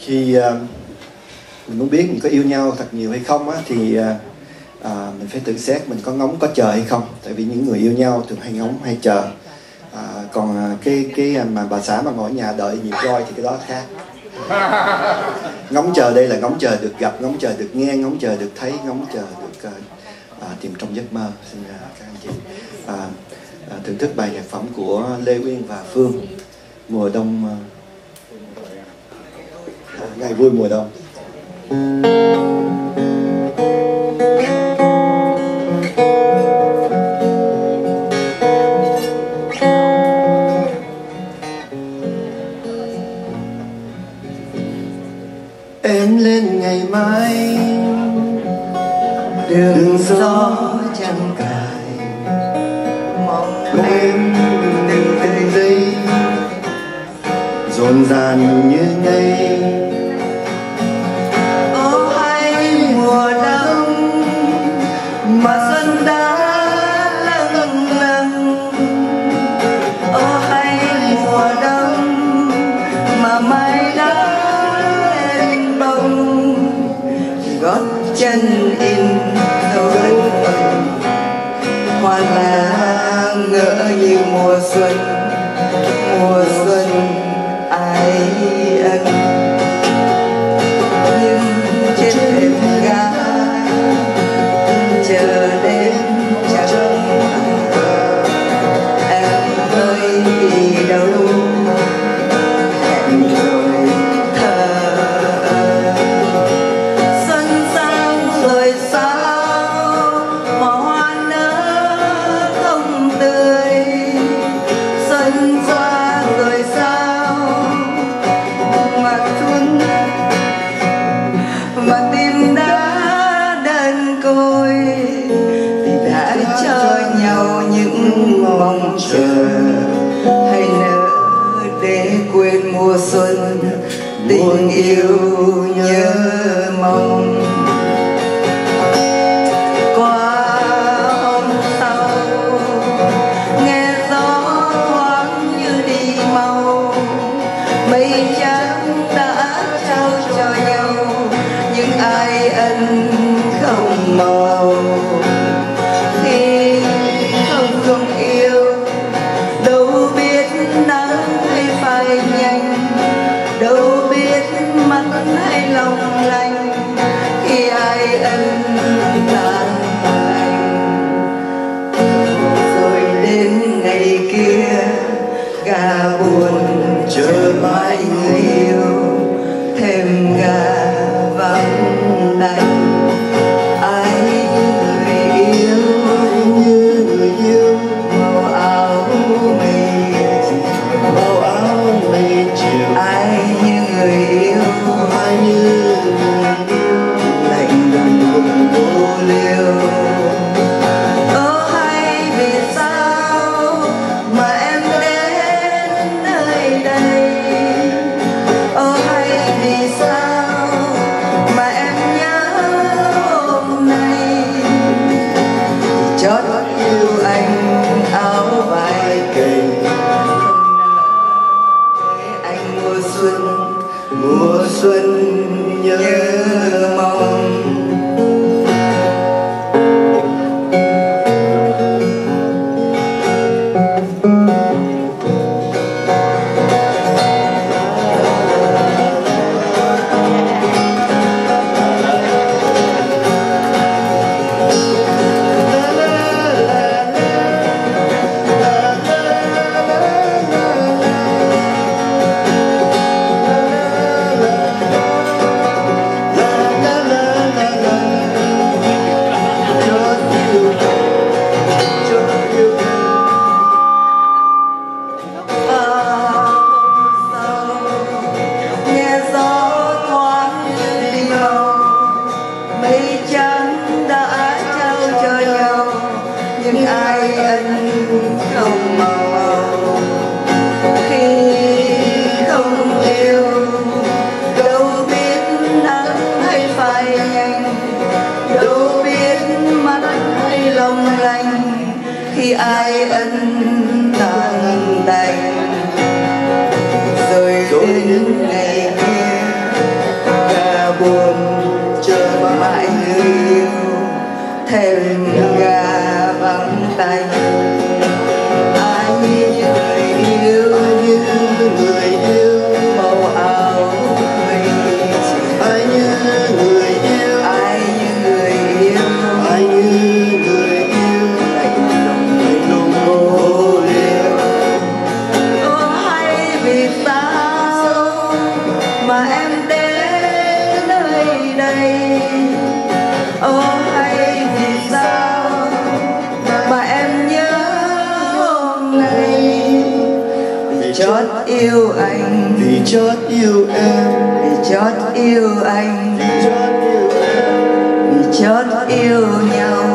khi uh, mình muốn biết mình có yêu nhau thật nhiều hay không á thì uh, à, mình phải tự xét mình có ngóng có chờ hay không. Tại vì những người yêu nhau thường hay ngóng hay chờ. À, còn cái cái mà bà xã mà ngồi ở nhà đợi nhịp roi thì cái đó khác. Ngóng chờ đây là ngóng chờ được gặp ngóng chờ được nghe ngóng chờ được thấy ngóng chờ được uh, à, tìm trong giấc mơ. Xin uh, các anh chị. À, à, thưởng thức bài nhạc phẩm của Lê Uyên và Phương mùa đông uh, ngày vui mùa đông. Em lên ngày mai, đường gió chẳng cài. Mong em từng từng giây rộn ràng như ngây như mùa xuân mùa xuân đơn thì đã cho nhau những mong chờ, hay nỡ để quên mùa xuân, tình yêu nhớ mong. Nhanh. Đâu biết mắt hay lòng lành, khi ai ân tàn rồi đến ngày kia, gà buồn mùa xuân long lanh khi ai ân tàng đành. Rồi đến ngày kia ta buồn chờ mãi người yêu thêm gà chót yêu anh. Vì chót yêu em. Vì chót yêu anh. Vì chót yêu em. Vì chót yêu nhau.